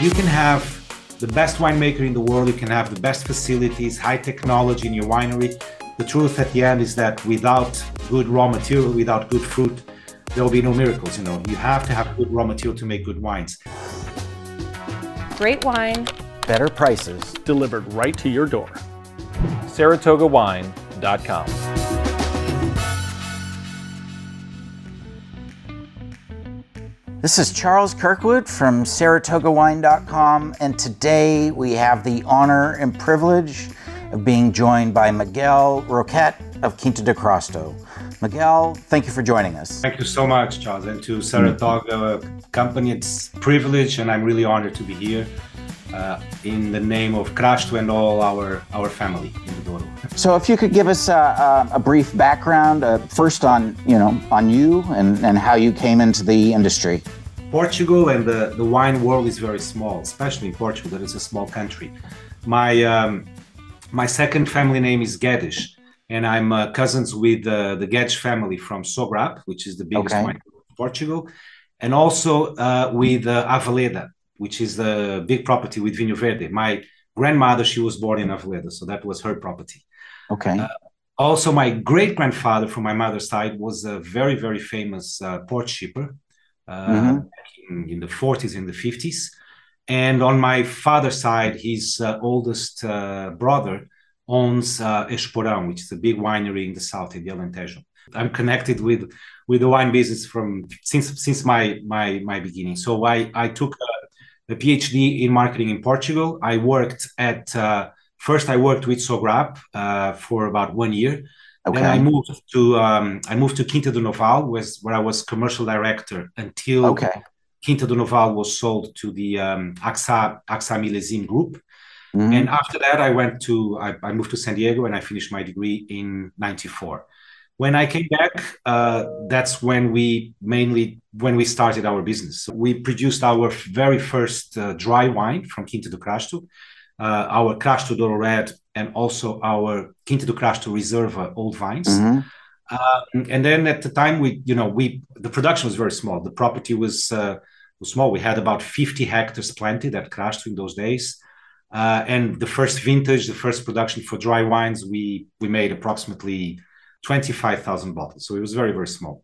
You can have the best winemaker in the world, you can have the best facilities, high technology in your winery. The truth at the end is that without good raw material, without good fruit, there will be no miracles. You know, you have to have good raw material to make good wines. Great wine, better prices, delivered right to your door. SaratogaWine.com. This is Charles Kirkwood from SaratogaWine.com, and today we have the honor and privilege of being joined by Miguel Roquette of Quinta do Crasto. Miguel, thank you for joining us. Thank you so much, Charles, and to Saratoga Company. It's privilege, and I'm really honored to be here uh, in the name of Crasto and all our, our family in the Douro. So, if you could give us a, a brief background, uh, first on you know on you and, and how you came into the industry. Portugal and the, the wine world is very small, especially in Portugal, that is a small country. My um, my second family name is Guedes, and I'm uh, cousins with uh, the Guedes family from Sogrape, which is the biggest okay. wine in Portugal, and also uh, with uh, Aveleda, which is the big property with Vinho Verde. My grandmother, she was born in Aveleda, so that was her property. Okay. Uh, also, my great grandfather from my mother's side was a very, very famous uh, port shipper uh, mm-hmm. in, in, the 40s and the 50s. And on my father's side, his uh, oldest uh, brother owns uh, Esporão, which is a big winery in the south in the Alentejo. I'm connected with with the wine business from since since my my my beginning. So I I took a, a PhD in marketing in Portugal. I worked at uh, first I worked with Sogrape uh, for about one year. Okay. Then I moved to um, I moved to Quinta do Noval, was where I was commercial director until okay. Quinta do Noval was sold to the um, AXA AXA Millésime Group. Mm-hmm. And after that, I went to I, I, moved to San Diego and I finished my degree in '94. When I came back, uh, that's when we mainly when we started our business. We produced our very first uh, dry wine from Quinta do Crasto, uh, our Crasto Douro Red, and also our Quinta do Crasto Reserva old vines. Mm-hmm. Um, and then at the time, we, you know, we the production was very small. The property was uh, was small. We had about 50 hectares planted at Crasto in those days. Uh, and the first vintage, the first production for dry wines, we we made approximately 25,000 bottles. So it was very, very small.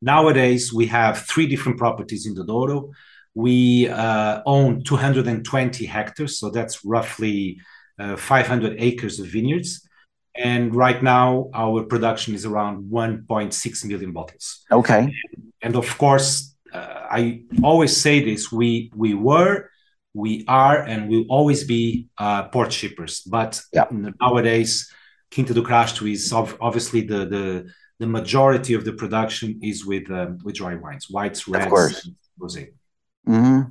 Nowadays, we have three different properties in the Douro. We uh, own 220 hectares, so that's roughly uh, 500 acres of vineyards. And right now, our production is around 1.6 million bottles. Okay. And of course, uh, I always say this: we we were, we are, and will always be uh, port shippers. But yeah. nowadays, Quinta do Crasto is obviously the the the majority of the production is with um, with dry wines, whites, reds, of course. rosé. Mm-hmm.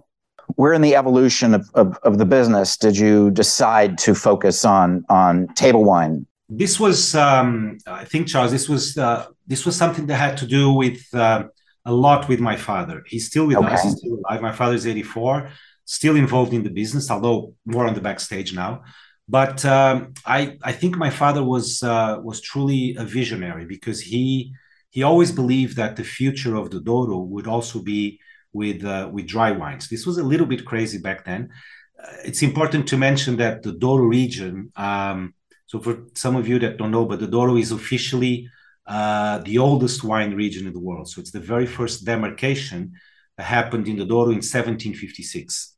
Where in the evolution of, of, of, the business did you decide to focus on on table wine? This was, um, I think, Charles. This was uh, this was something that had to do with uh, a lot with my father. He's still with okay. us. He's still alive. My father is 84, still involved in the business, although more on the backstage now. But um, I I think my father was uh, was truly a visionary because he he always believed that the future of the Douro would also be with uh, with dry wines. This was a little bit crazy back then. Uh, it's important to mention that the Douro region. Um, so for some of you that don't know, but the Douro is officially uh, the oldest wine region in the world. So it's the very first demarcation that happened in the Douro in 1756,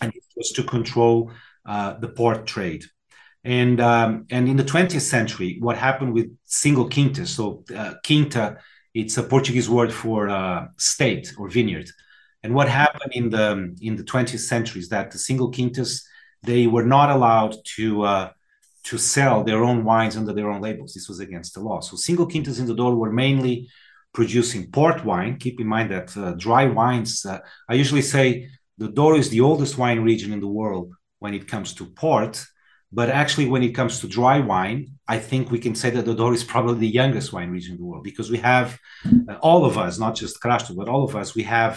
and it was to control uh, the port trade. And um, and in the 20th century, what happened with single quintas? So uh, quinta, it's a Portuguese word for uh, state or vineyard. And what happened in the in the 20th century is that the single quintas they were not allowed to uh, to sell their own wines under their own labels. This was against the law. So single quintas in the Douro were mainly producing port wine. Keep in mind that uh, dry wines. Uh, I usually say the Douro is the oldest wine region in the world when it comes to port. But actually, when it comes to dry wine, I think we can say that the Douro is probably the youngest wine region in the world because we have uh, all of us, not just Crasto, but all of us, we have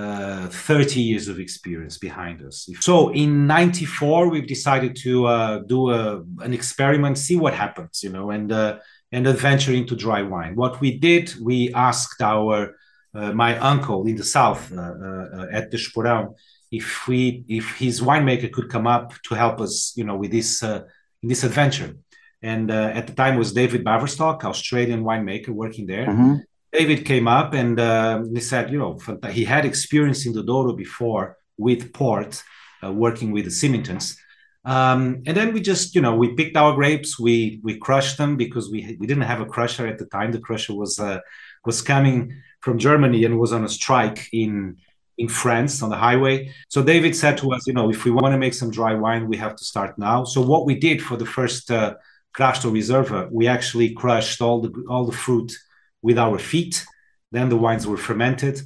uh, 30 years of experience behind us. So in 94, we've decided to uh, do a, an experiment, see what happens, you know, and, uh, and adventure into dry wine. What we did, we asked our, uh, my uncle in the south uh, at the Esporão, if we if his winemaker could come up to help us, you know, with this uh, this adventure. And uh, at the time was David Baverstock, Australian winemaker working there. Mm-hmm. David came up and uh, he said, you know, he had experience in the Douro before with port, uh, working with the Symingtons. Um, and then we just, you know, we picked our grapes, we we crushed them because we we didn't have a crusher at the time. The crusher was uh, was coming from Germany and was on a strike in in France on the highway. So David said to us, you know, if we want to make some dry wine, we have to start now. So what we did for the first uh, Crasto Reserva, we actually crushed all the all the fruit with our feet. Then the wines were fermented,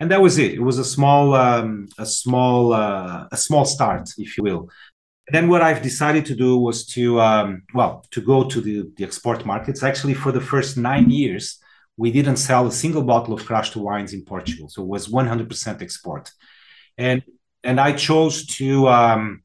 and that was it. It was a small um, a small uh, a small start, if you will. then what I've decided to do was to um, well to go to the, the export markets. Actually, for the first nine years, we didn't sell a single bottle of Crasto wines in Portugal. So it was 100% export. And and I chose to um,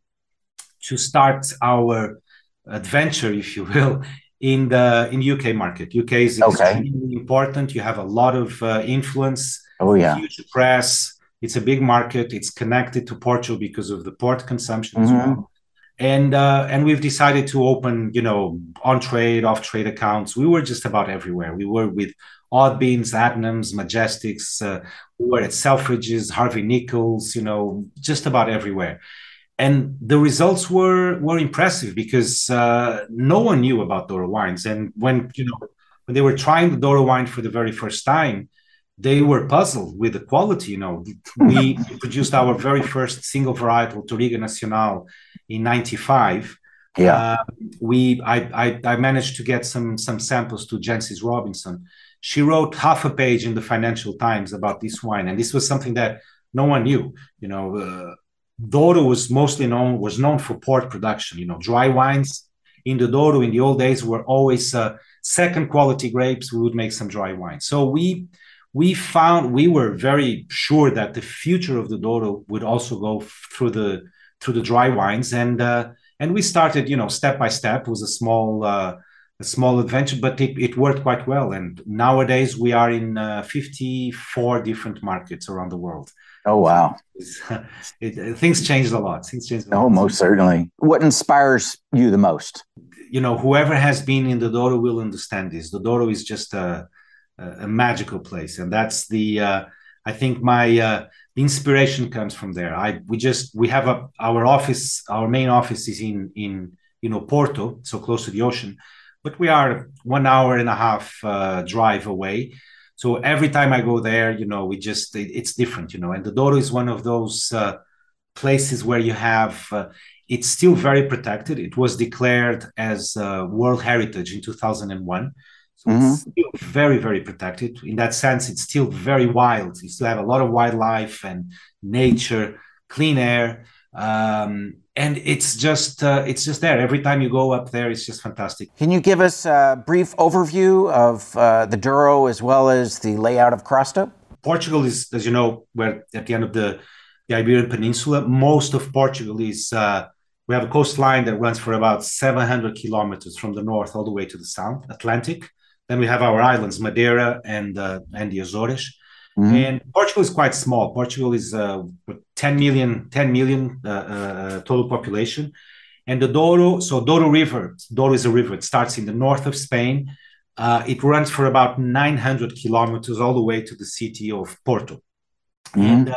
to start our adventure, if you will, in the in UK market. UK is okay. extremely important. You have a lot of uh, influence. Oh yeah, huge press. It's a big market. It's connected to Portugal because of the port consumption mm-hmm. as well. And uh, and we've decided to open, you know, on trade, off trade accounts. We were just about everywhere. We were with Oddbins, Adnams, Majestics. Uh, we were at Selfridges, Harvey Nichols, you know, just about everywhere. And the results were were impressive because uh, no one knew about Douro wines. And when you know when they were trying the Douro wine for the very first time, they were puzzled with the quality. You know, we produced our very first single varietal Touriga Nacional in '95. Yeah, uh, we I, I, I managed to get some some samples to Jancis Robinson, she wrote half a page in the Financial Times about this wine, and this was something that no one knew. You know, uh, Douro was mostly known was known for port production. You know, dry wines in the Douro in the old days were always uh, second quality grapes. We would make some dry wine. So we we found we were very sure that the future of the Douro would also go through the through the dry wines, and uh, and we started, you know, step by step. It was a small uh, a small adventure, but it, it worked quite well. And nowadays we are in uh, 54 different markets around the world. Oh wow! It, it, things changed a lot. Things changed. oh, lot. most certainly. What inspires you the most? You know, whoever has been in the Douro will understand this. The Douro is just a, a, magical place, and that's the. Uh, I think my uh, inspiration comes from there. I we just we have a our office. Our main office is in in you know Porto, so close to the ocean but we are one hour and a half uh, drive away. So every time I go there, you know, we just it, it's different, you know. And the Douro is one of those uh, places where you have uh, it's still very protected. It was declared as World Heritage in 2001. So mm-hmm. it's still very, very protected. In that sense, it's still very wild. You still have a lot of wildlife and nature, clean air. Um, and it's just uh, it's just there every time you go up there it's just fantastic can you give us a brief overview of uh, the douro as well as the layout of crasto portugal is as you know we're at the end of the, the iberian peninsula most of portugal is uh, we have a coastline that runs for about 700 kilometers from the north all the way to the south atlantic then we have our islands madeira and uh, and the azores Mm-hmm. And Portugal is quite small. Portugal is uh, 10 million, 10 million uh, uh, total population. And the Douro, so Douro River, Douro is a river. It starts in the north of Spain. Uh, it runs for about 900 kilometers all the way to the city of Porto. Mm-hmm. And uh,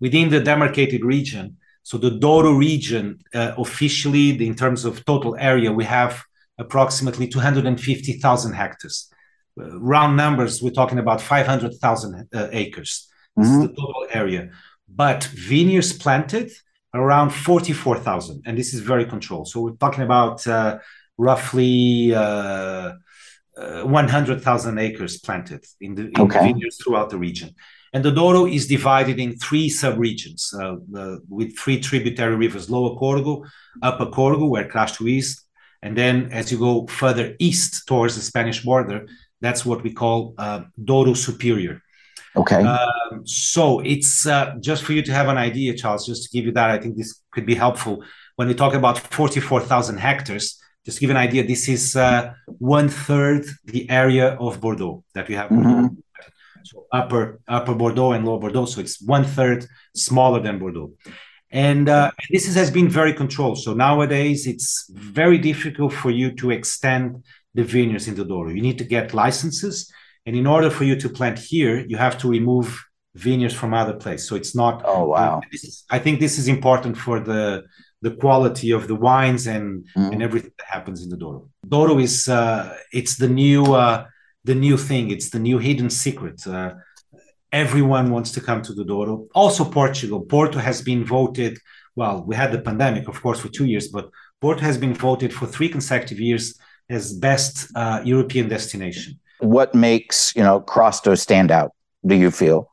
within the demarcated region, so the Douro region, uh, officially, in terms of total area, we have approximately 250,000 hectares round numbers, we're talking about 500,000 uh, acres. This mm-hmm. is the total area. But vineyards planted around 44,000. And this is very controlled. So we're talking about uh, roughly uh, uh 100,000 acres planted in the, in okay. the vineyards throughout the region. And the Douro is divided in three subregions uh, uh, with three tributary rivers Lower Corgo, Upper Corgo, where Crasto is. And then as you go further east towards the Spanish border, that's what we call uh, Douro Superior. Okay. Um, so it's uh, just for you to have an idea, Charles, just to give you that, I think this could be helpful. When we talk about 44,000 hectares, just to give an idea, this is uh, one third the area of Bordeaux that we have. Mm-hmm. So upper upper Bordeaux and lower Bordeaux. So it's one third smaller than Bordeaux. And uh, this has been very controlled. So nowadays, it's very difficult for you to extend the vineyards in the Douro. You need to get licenses, and in order for you to plant here, you have to remove vineyards from other places. So it's not. Oh wow! Is, I think this is important for the the quality of the wines and mm. and everything that happens in the Douro. Douro is uh, it's the new uh, the new thing. It's the new hidden secret. Uh, everyone wants to come to the Douro. Also, Portugal. Porto has been voted. Well, we had the pandemic, of course, for two years, but Porto has been voted for three consecutive years as best uh, European destination. What makes you know Crasto stand out? Do you feel?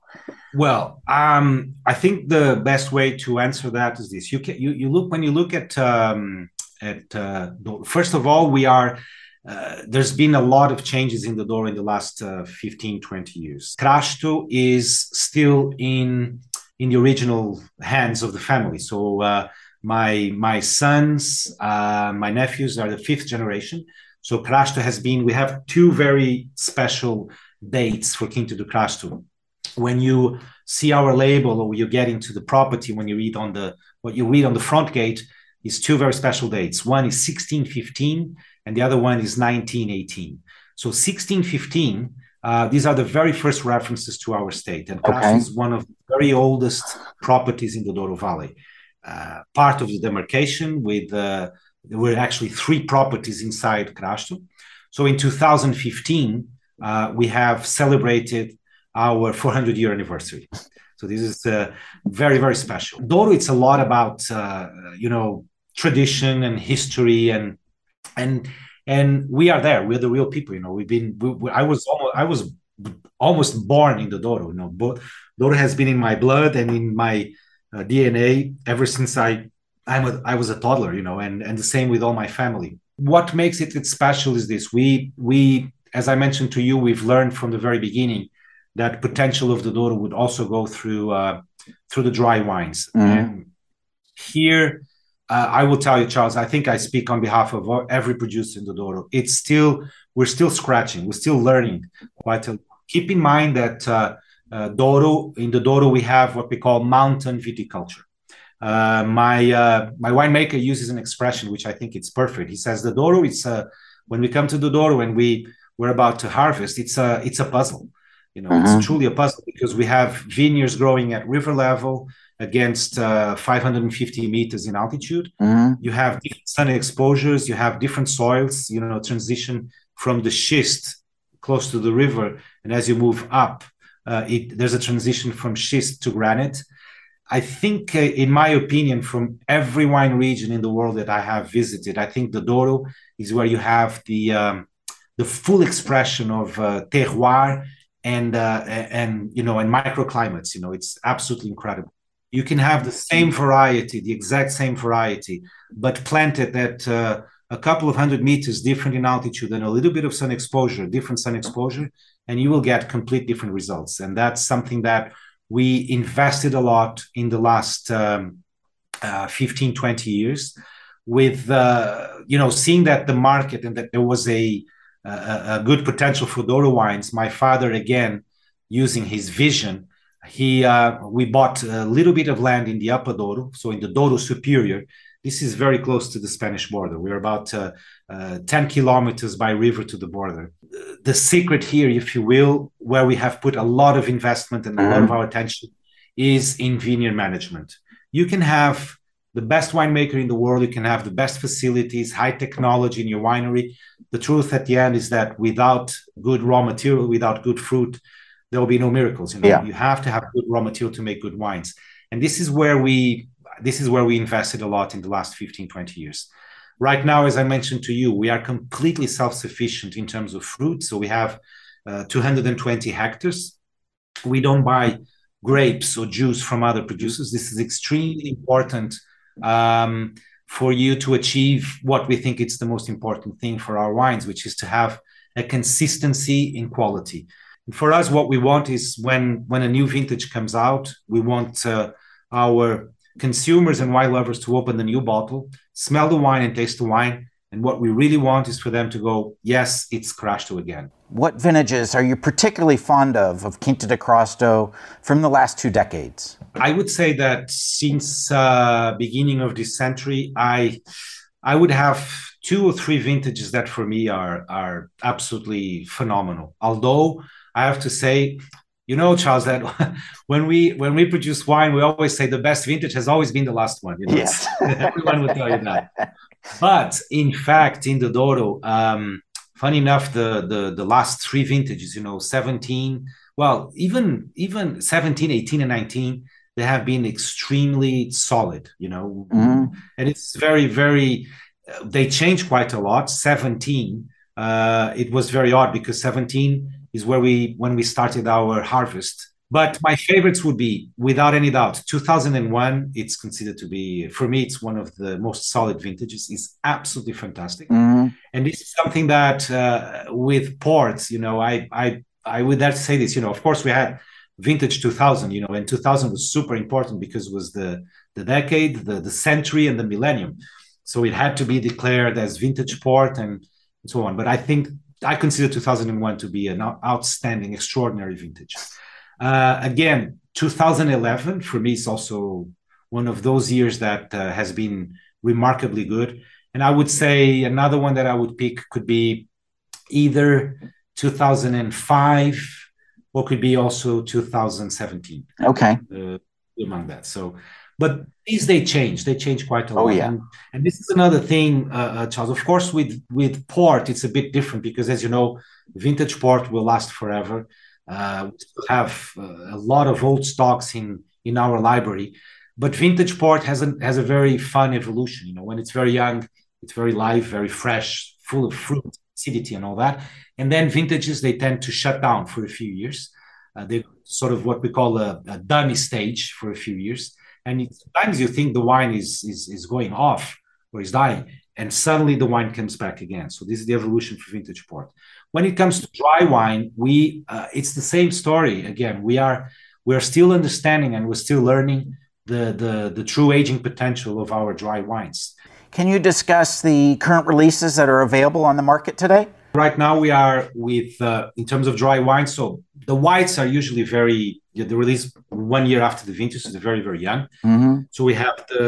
Well, um, I think the best way to answer that is this: you can you, you look when you look at um, at uh, first of all, we are uh, there's been a lot of changes in the Douro in the last uh, 15, 20 years. Crasto is still in in the original hands of the family. So uh, my my sons, uh, my nephews are the fifth generation. So Crasto has been. We have two very special dates for Quinta do Crasto. When you see our label or you get into the property, when you read on the what you read on the front gate is two very special dates. One is 1615 and the other one is 1918. So 1615, uh, these are the very first references to our state, and okay. is one of the very oldest properties in the Douro Valley. Uh, part of the demarcation with uh, there were actually three properties inside Crasto. So in 2015, uh, we have celebrated our 400 year anniversary. So this is uh, very, very special. Douro, it's a lot about, uh, you know, tradition and history and and and we are there. We're the real people. You know, we've been. We, we, I was almost. I was almost born in the Douro. You know, but Douro has been in my blood and in my uh, DNA ever since I I'm a, I was a toddler. You know, and and the same with all my family. What makes it, it special is this: we we as I mentioned to you, we've learned from the very beginning that potential of the Douro would also go through uh, through the dry wines. Mm-hmm. And here uh, I will tell you, Charles, I think I speak on behalf of every producer in the Douro. It's still, we're still scratching, we're still learning quite a Keep in mind that uh, uh, Douro, in the Douro, we have what we call mountain viticulture. Uh, my uh, my winemaker uses an expression which I think it's perfect. He says the Douro, it's a, when we come to the Douro and we we're about to harvest, it's a it's a puzzle. You know, mm-hmm. it's truly a puzzle because we have vineyards growing at river level against uh, 550 meters in altitude. Mm-hmm. You have different sun exposures, you have different soils, you know, transition from the schist close to the river. And as you move up, uh, it, there's a transition from schist to granite. I think, uh, in my opinion, from every wine region in the world that I have visited, I think the Douro is where you have the um, the full expression of uh, terroir and uh, and you know and microclimates. You know, it's absolutely incredible you can have the same variety, the exact same variety, but planted at uh, a couple of hundred meters different in altitude and a little bit of sun exposure, different sun exposure, and you will get complete different results. And that's something that we invested a lot in the last um, uh, 15, 20 years with, uh, you know, seeing that the market and that there was a, a, a good potential for Douro wines. My father, again, using his vision, he uh, we bought a little bit of land in the Upper Douro, so in the Douro Superior. This is very close to the Spanish border. We're about uh, uh, 10 kilometers by river to the border. The secret here, if you will, where we have put a lot of investment and a lot of mm-hmm. our attention, is in vineyard management. You can have the best winemaker in the world, you can have the best facilities, high technology in your winery. The truth at the end is that without good raw material, without good fruit, there will be no miracles. You know, yeah. you have to have good raw material to make good wines. And this is where we this is where we invested a lot in the last 15, 20 years. Right now, as I mentioned to you, we are completely self-sufficient in terms of fruit. So we have uh, 220 hectares. We don't buy grapes or juice from other producers. This is extremely important um, for you to achieve what we think it's the most important thing for our wines, which is to have a consistency in quality for us, what we want is when when a new vintage comes out, we want uh, our consumers and wine lovers to open the new bottle, smell the wine and taste the wine, And what we really want is for them to go, yes, it's Crasto again. What vintages are you particularly fond of of Quinta do Crasto from the last two decades? I would say that since uh, beginning of this century, I I would have two or three vintages that for me are are absolutely phenomenal. Although I have to say, you know, Charles, that when we when we produce wine, we always say the best vintage has always been the last one. You know? Yes, everyone would tell you that. But in fact, in the Douro, um, funny enough, the, the the last three vintages, you know, 17, well, even even 17, 18, and 19, they have been extremely solid, you know, mm-hmm. and it's very, very. They change quite a lot. 17, uh, it was very odd because 17 is where we when we started our harvest but my favorites would be, without any doubt, 2001. It's considered to be, for me, it's one of the most solid vintages. It's absolutely fantastic, mm-hmm. and this is something that uh, with ports, you know, I I I would have to say this. You know, of course, we had vintage 2000. You know, and 2000 was super important because it was the the decade, the the century, and the millennium. So it had to be declared as vintage port and, and so on. But I think I consider 2001 to be an outstanding, extraordinary vintage. Uh, again, 2011 for me is also one of those years that uh, has been remarkably good. And I would say another one that I would pick could be either 2005 or could be also 2017. Okay. Uh, among that. So, but these they change. They change quite a oh, lot. Oh yeah. And, and this is another thing, uh, uh, Charles. Of course, with with port, it's a bit different because, as you know, vintage port will last forever. Uh, we have uh, a lot of old stocks in in our library, but vintage port has a has a very fun evolution. You know, when it's very young, it's very live, very fresh, full of fruit, acidity, and all that. And then vintages they tend to shut down for a few years. Uh, they sort of what we call a, a, dummy stage for a few years, and sometimes you think the wine is is is going off or is dying, and suddenly the wine comes back again. So this is the evolution for vintage port. When it comes to dry wine, we uh, it's the same story. Again, we are we are still understanding and we're still learning the, the the true aging potential of our dry wines. Can you discuss the current releases that are available on the market today? Right now, we are with uh, in terms of dry wine. So the whites are usually very the release one year after the vintage, so they're very very young. Mm-hmm. So we have the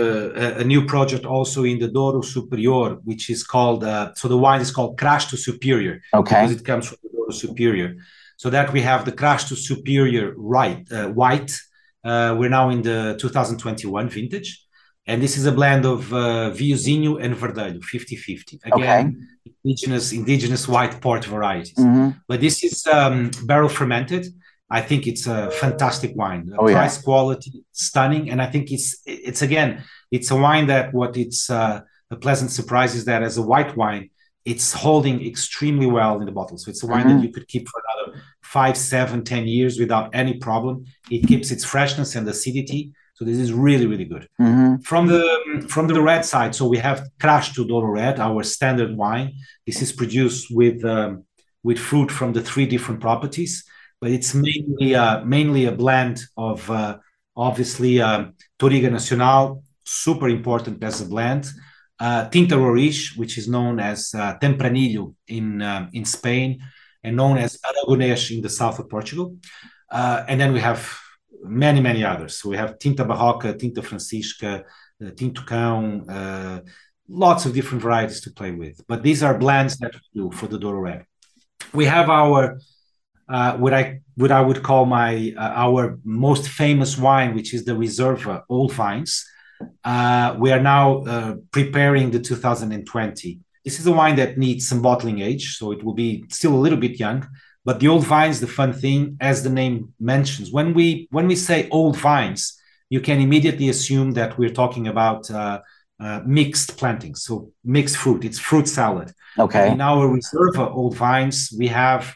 a, a, new project also in the Douro Superior, which is called uh, so the wine is called Crasto Superior. Okay, because it comes from the Douro Superior. So that we have the Crasto Superior right uh, white. Uh, we're now in the 2021 vintage, and this is a blend of uh, Viosinho and Verdelho, 50-50. Again, okay. indigenous indigenous white port varieties. Mm-hmm. But this is um, barrel fermented I think it's a fantastic wine. Oh, Price yeah. quality stunning, and I think it's it's again it's a wine that what it's uh, a pleasant surprise is that as a white wine it's holding extremely well in the bottle. So it's a wine mm-hmm. that you could keep for another five, seven, ten years without any problem. It keeps its freshness and acidity. So this is really, really good. Mm-hmm. From the from the red side, so we have Crasto Douro Red, our standard wine. This is produced with um, with fruit from the three different properties but it's mainly uh, mainly a blend of uh, obviously um, Touriga Nacional, super important as a blend. Uh, Tinta Roriz, which is known as uh, Tempranillo in uh, in Spain, and known as Aragonês in the south of Portugal. Uh, and then we have many many others. We have Tinta Barroca, Tinta Francisca, uh, Tinto Cão, uh, lots of different varieties to play with. But these are blends that we do for the Douro Red. We have our uh, what I what I would call my uh, our most famous wine, which is the Reserva Old Vines. Uh, we are now uh, preparing the 2020. This is a wine that needs some bottling age, so it will be still a little bit young. But the old vines, the fun thing, as the name mentions, when we when we say old vines, you can immediately assume that we're talking about uh, uh, mixed plantings, so mixed fruit. It's fruit salad. Okay. In our Reserva old vines, we have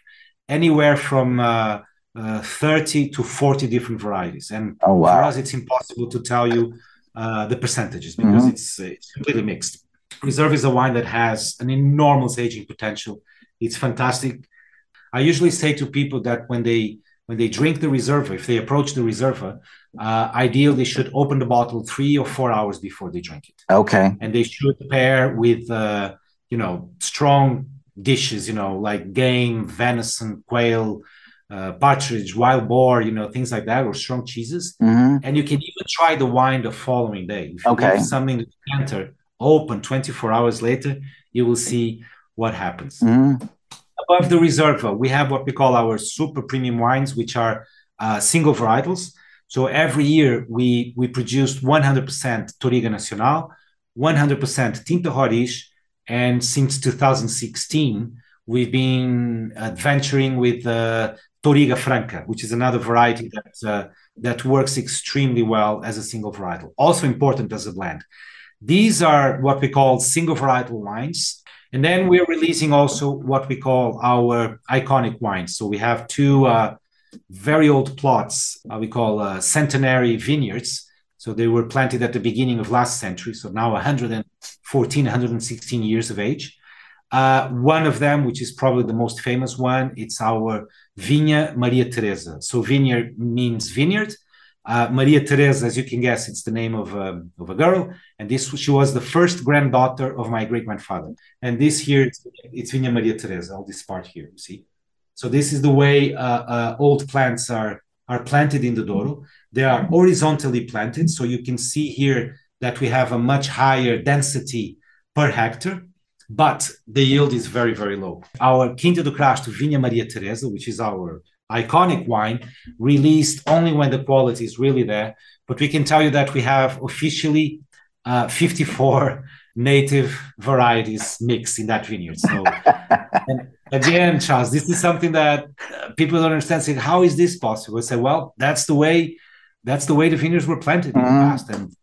anywhere from uh, uh, 30 to 40 different varieties. And oh, wow. for us, it's impossible to tell you uh, the percentages because mm-hmm. it's, it's completely mixed. Reserve is a wine that has an enormous aging potential. It's fantastic. I usually say to people that when they when they drink the reserve, if they approach the reserve, uh, ideally they should open the bottle three or four hours before they drink it. Okay. And they should pair with uh, you know, strong dishes, you know, like game, venison, quail, uh, partridge, wild boar, you know, things like that, or strong cheeses. Mm-hmm. And you can even try the wine the following day. If you okay. something to enter open 24 hours later, you will see what happens. Mm-hmm. Above the Reserva, we have what we call our super premium wines, which are uh, single varietals. So every year we we produced 100% Touriga Nacional, 100% Tinta Roriz, and since 2016 we've been adventuring with uh, Touriga Franca, which is another variety that uh, that works extremely well as a single varietal. Also important as a blend. These are what we call single varietal wines. And then we're releasing also what we call our iconic wines. So we have two uh, very old plots uh, we call uh, centenary vineyards. So they were planted at the beginning of last century, so now 114, 116 years of age. Uh, one of them, which is probably the most famous one, it's our Vinha Maria Teresa. So vineyard means vineyard. Uh, Maria Teresa, as you can guess, it's the name of, um, of a girl, and this she was the first granddaughter of my great grandfather. And this here, it's, it's Vinha Maria Teresa. All this part here, you see. So this is the way uh, uh, old plants are are planted in the Douro. They are horizontally planted, so you can see here that we have a much higher density per hectare, but the yield is very very low. Our Quinta do Crasto Vinha Maria Teresa, which is our iconic wine, released only when the quality is really there. But we can tell you that we have officially uh, 54 native varieties mixed in that vineyard. So, and again, Charles, this is something that uh, people don't understand. Say, how is this possible? I say, well, that's the way. That's the way the vineyards were planted in mm-hmm. the past, and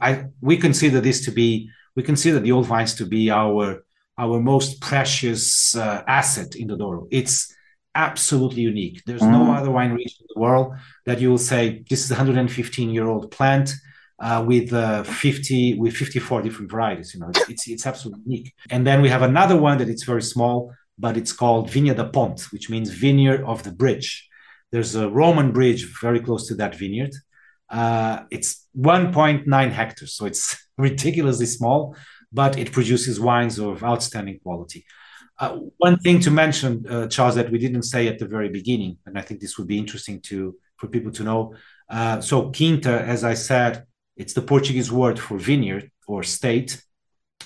I, we consider this to be. We consider the old vines to be our our most precious uh, asset in the Douro. It's absolutely unique. There's mm-hmm. no other wine region in the world that you will say this is a 115 year old plant uh, with uh, 50 with 54 different varieties. You know, it's, it's, it's absolutely unique. And then we have another one that it's very small, but it's called Vinha da Ponte, which means vineyard of the bridge. There's a Roman bridge very close to that vineyard. Uh, it's 1.9 hectares, so it's ridiculously small, but it produces wines of outstanding quality. Uh, one thing to mention, uh, Charles, that we didn't say at the very beginning, and I think this would be interesting to for people to know. Uh, so quinta, as I said, it's the Portuguese word for vineyard or state.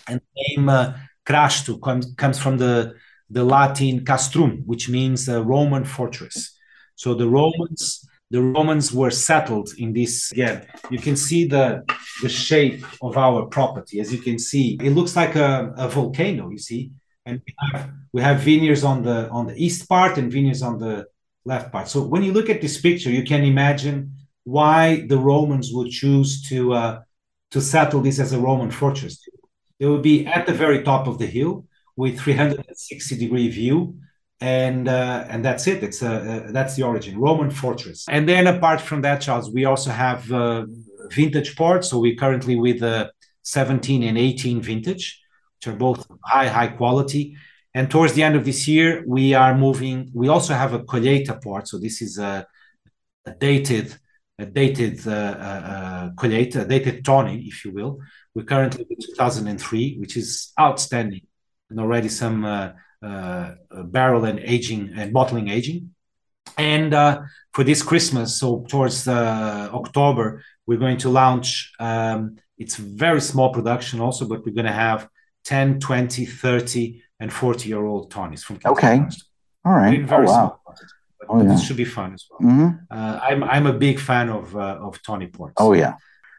And the name uh, Crasto comes, comes from the, the Latin castrum, which means a Roman fortress. So the Romans the Romans were settled in this. Yeah, you can see the the shape of our property. As you can see, it looks like a, a volcano. You see, and we have, we have vineyards on the on the east part and vineyards on the left part. So when you look at this picture, you can imagine why the Romans would choose to uh, to settle this as a Roman fortress. They would be at the very top of the hill with 360 degree view, and uh, and that's it. It's a, uh, that's the origin Roman fortress. And then apart from that, Charles, we also have uh, vintage ports. So we're currently with the 17 and 18 vintage, which are both high high quality. And towards the end of this year, we are moving. We also have a colheita port. So this is a, a dated a dated uh, uh, a dated tawny, if you will. We're currently in 2003, which is outstanding, and already some uh, uh, barrel and aging and bottling aging. And uh, for this Christmas, so towards uh, October, we're going to launch. Um, it's very small production also, but we're going to have 10, 20, 30, and 40 year old tawnies from Okay. All right. Very oh, wow. Small oh, yeah. this should be fun as well. Mm-hmm. Uh, I'm I'm a big fan of uh, of Tawny Ports. Oh yeah.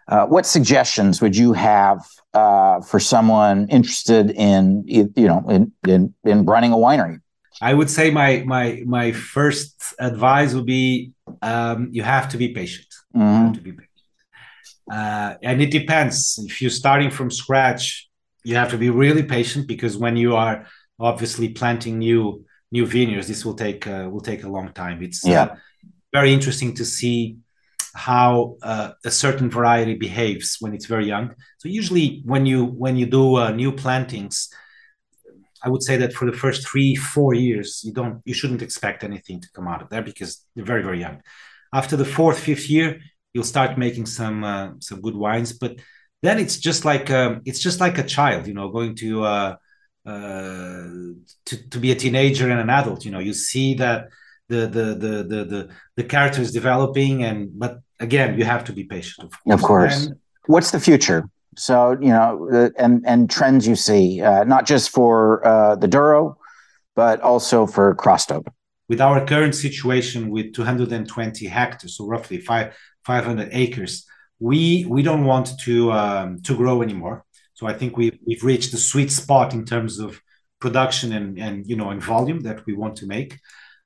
Uh, what suggestions would you have uh, for someone interested in you know in, in in running a winery? I would say my my my first advice would be um, you have to be patient. Mm-hmm. to be patient. Uh, and it depends. If you're starting from scratch, you have to be really patient because when you are obviously planting new new vineyards, this will take uh, will take a long time. It's uh, yeah. uh, very interesting to see how uh, a certain variety behaves when it's very young. So usually when you when you do uh, new plantings, I would say that for the first three four years you don't you shouldn't expect anything to come out of there because they're very very young. After the fourth fifth year, you'll start making some uh, some good wines, but then it's just like um, it's just like a child, you know, going to uh, to, to be a teenager and an adult. You know, you see that the the the the the, the character is developing, and but again, you have to be patient. Of course. Of course. And, What's the future? So you know, and and trends you see, uh, not just for uh, the Douro, but also for Crasto. With our current situation, with 220 hectares, so roughly five 500 acres, we we don't want to um, to grow anymore. So I think we've we've reached the sweet spot in terms of production and and you know and volume that we want to make.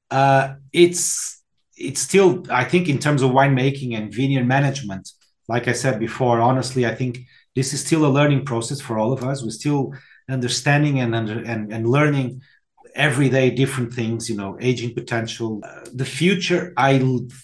Uh, it's it's still I think in terms of winemaking and vineyard management, like I said before, honestly, I think this is still a learning process for all of us. We're still understanding and under and, and learning every day different things you know aging potential uh, the future i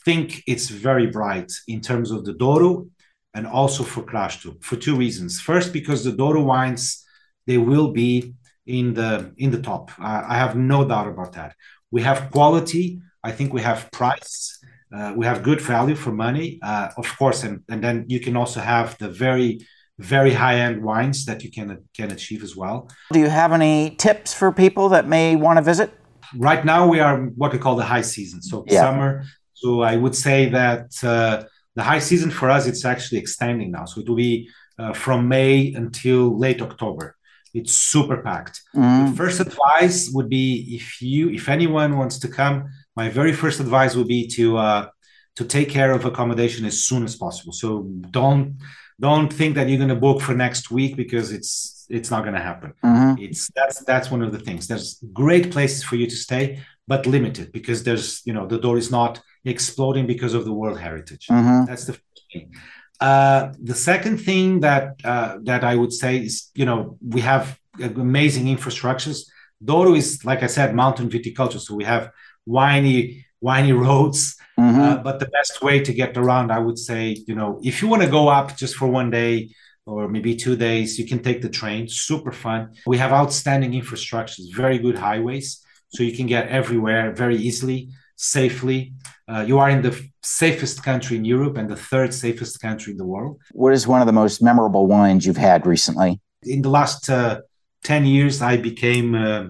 think it's very bright in terms of the douro and also for Crasto for two reasons. First, because the Douro wines they will be in the in the top. Uh, I have no doubt about that. We have quality. I think we have price. Uh, we have good value for money, uh, of course, and and then you can also have the very very high end wines that you can can achieve as well. Do you have any tips for people that may want to visit? Right now, we are what we call the high season, so yeah. summer. So I would say that uh, the high season for us, it's actually extending now. So it will be uh, from May until late October. It's super packed. Mm. The first advice would be if you, if anyone wants to come, my very first advice would be to uh, to take care of accommodation as soon as possible. So don't don't think that you're going to book for next week because it's it's not going to happen. Mm-hmm. It's that's that's one of the things. There's great places for you to stay, but limited because there's you know the Douro is not exploding because of the World Heritage. Mm-hmm. That's the first thing. Uh, the second thing that uh, that I would say is, you know, we have amazing infrastructures. Douro is, like I said, mountain viticulture, so we have winey winey roads. Mm-hmm. Uh, but the best way to get around, I would say, you know, if you want to go up just for one day or maybe two days, you can take the train. Super fun. We have outstanding infrastructures, very good highways, so you can get everywhere very easily, safely. Uh, you are in the safest country in Europe and the third safest country in the world. What is one of the most memorable wines you've had recently? In the last uh, 10 years, I became uh,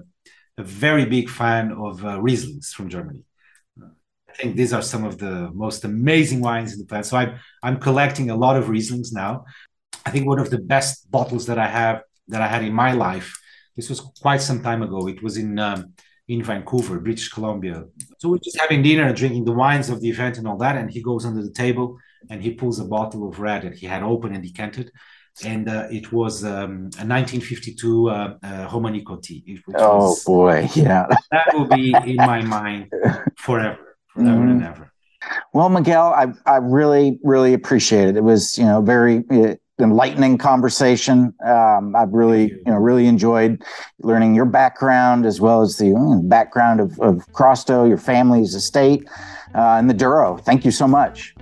a very big fan of uh, Rieslings from Germany. I think these are some of the most amazing wines in the planet. So I'm, I'm collecting a lot of Rieslings now. I think one of the best bottles that I have that I had in my life. This was quite some time ago. It was in um, in Vancouver, British Columbia. So we're just having dinner and drinking the wines of the event and all that. And he goes under the table and he pulls a bottle of red that he had opened and decanted. And uh, it was um, a 1952 uh, uh. Oh was, boy, yeah. that will be in my mind forever, forever mm-hmm. and ever. Well, Miguel, I, I really, really appreciate it. It was, you know, very enlightening conversation. Um, I've really, you. know, really enjoyed learning your background as well as the uh, background of, of Crasto, your family's estate, uh, and the Douro. Thank you so much.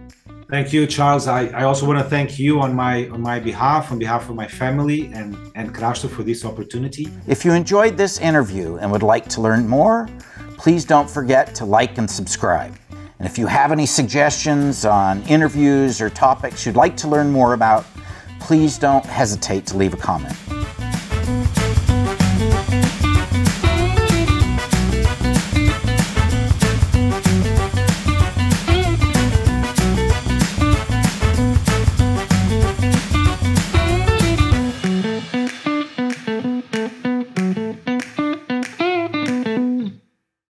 Thank you, Charles. I, I also want to thank you on my on my behalf, on behalf of my family and and Crasto for this opportunity. If you enjoyed this interview and would like to learn more, please don't forget to like and subscribe. And if you have any suggestions on interviews or topics you'd like to learn more about, please don't hesitate to leave a comment.